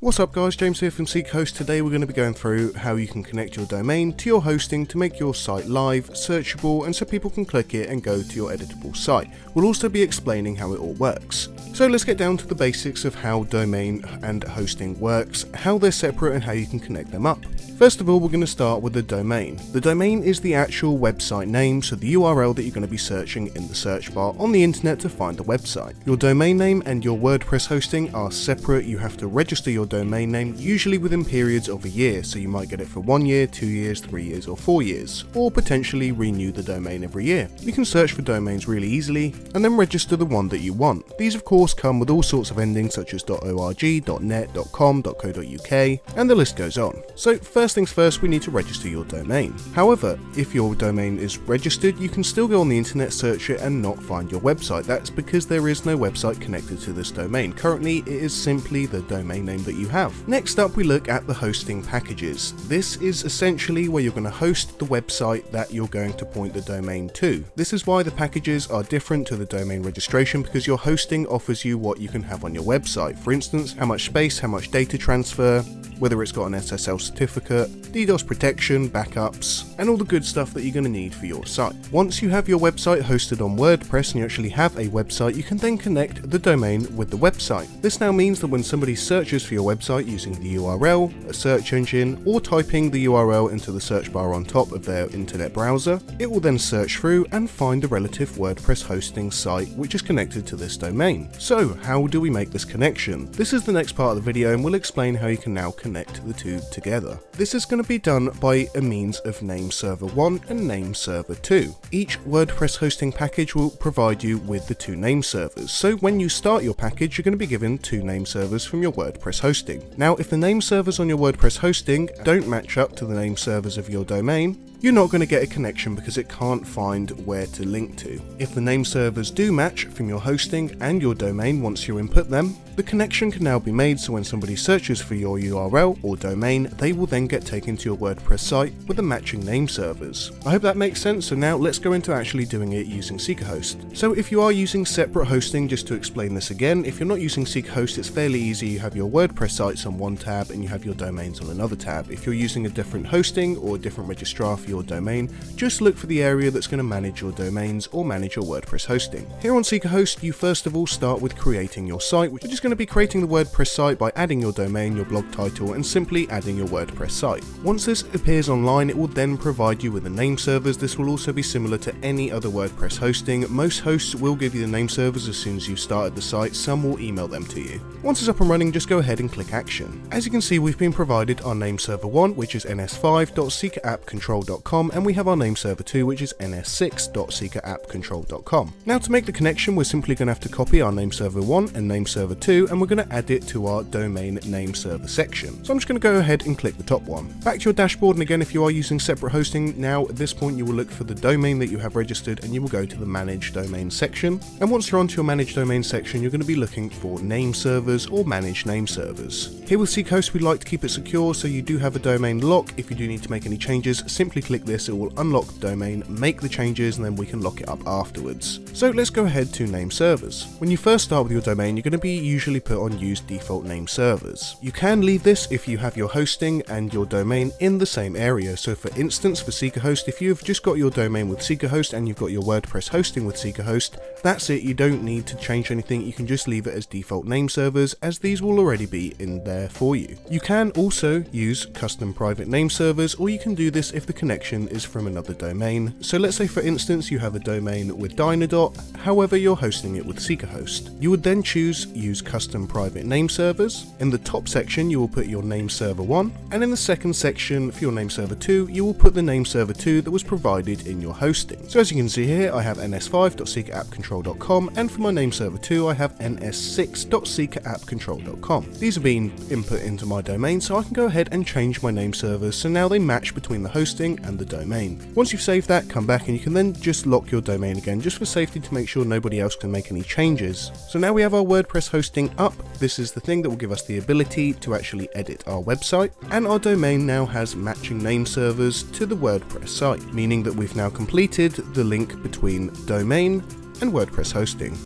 What's up guys, James here from SeekaHost. Today we're going to be going through how you can connect your domain to your hosting to make your site live, searchable and so people can click it and go to your editable site. We'll also be explaining how it all works. So let's get down to the basics of how domain and hosting works, how they're separate and how you can connect them up. First of all, we're going to start with the domain. The domain is the actual website name, so the URL that you're going to be searching in the search bar on the internet to find the website. Your domain name and your WordPress hosting are separate. You have to register your domain name, usually within periods of a year, so you might get it for one year, two years, three years, or four years, or potentially renew the domain every year. You can search for domains really easily, and then register the one that you want. These of course come with all sorts of endings such as .org, .net, .com, .co.uk, and the list goes on. So first things first, we need to register your domain. However, if your domain is registered, you can still go on the internet, search it, and not find your website. That's because there is no website connected to this domain. Currently, it is simply the domain name that you have. Next up, we look at the hosting packages. This is essentially where you're going to host the website that you're going to point the domain to. This is why the packages are different to the domain registration because your hosting offers you what you can have on your website. For instance, how much space, how much data transfer, whether it's got an SSL certificate, DDoS protection, backups, and all the good stuff that you're going to need for your site. Once you have your website hosted on WordPress and you actually have a website, you can then connect the domain with the website. This now means that when somebody searches for your website using the URL, a search engine, or typing the URL into the search bar on top of their internet browser, it will then search through and find the relative WordPress hosting site which is connected to this domain. So how do we make this connection? This is the next part of the video and we'll explain how you can now connect connect the two together. This is going to be done by a means of name server 1 and name server 2. Each WordPress hosting package will provide you with the two name servers, so when you start your package you're going to be given two name servers from your WordPress hosting. Now if the name servers on your WordPress hosting don't match up to the name servers of your domain, you're not going to get a connection because it can't find where to link to. If the name servers do match from your hosting and your domain once you input them, the connection can now be made so when somebody searches for your URL or domain, they will then get taken to your WordPress site with the matching name servers. I hope that makes sense, so now let's go into actually doing it using SeekaHost. So if you are using separate hosting, just to explain this again, if you're not using SeekaHost, it's fairly easy. You have your WordPress sites on one tab and you have your domains on another tab. If you're using a different hosting or a different registrar for your domain, just look for the area that's going to manage your domains or manage your WordPress hosting. Here on SeekaHost, you first of all start with creating your site, which is just going to be creating the WordPress site by adding your domain, your blog title, and simply adding your WordPress site. Once this appears online, it will then provide you with the name servers. This will also be similar to any other WordPress hosting. Most hosts will give you the name servers as soon as you've started the site, some will email them to you. Once it's up and running, just go ahead and click action. As you can see, we've been provided our name server 1, which is ns5.seekerappcontrol.com and we have our name server 2 which is ns6.seekerappcontrol.com. Now to make the connection we're simply going to have to copy our name server 1 and name server 2 and we're going to add it to our domain name server section. So I'm just going to go ahead and click the top one. Back to your dashboard and again if you are using separate hosting now at this point you will look for the domain that you have registered and you will go to the manage domain section and once you're onto your manage domain section you're going to be looking for name servers or manage name servers. Here with SeekaHost we like to keep it secure so you do have a domain lock. If you do need to make any changes simply click this it will unlock the domain, make the changes, and then we can lock it up afterwards. So let's go ahead to name servers. When you first start with your domain, you're going to be usually put on use default name servers. You can leave this if you have your hosting and your domain in the same area. So for instance, for SeekaHost, if you've just got your domain with SeekaHost and you've got your WordPress hosting with SeekaHost, that's it. You don't need to change anything. You can just leave it as default name servers as these will already be in there for you. You can also use custom private name servers or you can do this if the connection is from another domain. So let's say for instance you have a domain with Dynadot, however you're hosting it with SeekaHost. You would then choose use custom private name servers. In the top section you will put your name server 1 and in the second section for your name server 2 you will put the name server 2 that was provided in your hosting. So as you can see here I have ns5.seekerappcontrol.com and for my name server 2 I have ns6.seekerappcontrol.com. These have been input into my domain so I can go ahead and change my name servers so now they match between the hosting and the domain. Once you've saved that, come back and you can then just lock your domain again, just for safety to make sure nobody else can make any changes. So now we have our WordPress hosting up. This is the thing that will give us the ability to actually edit our website. And our domain now has matching name servers to the WordPress site, meaning that we've now completed the link between domain and WordPress hosting.